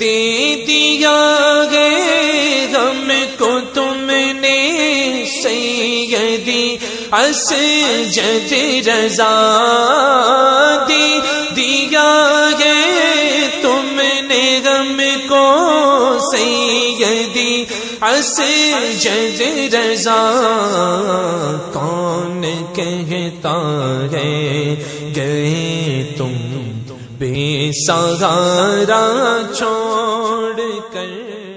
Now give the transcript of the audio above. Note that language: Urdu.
دے دیا گے غم کو تم نے سیدی اس جد رضا دی دیا گے تم نے غم کو سیدی اس جد رضا کون کہتا ہے گئے تم بے سہارا چھوڑ کر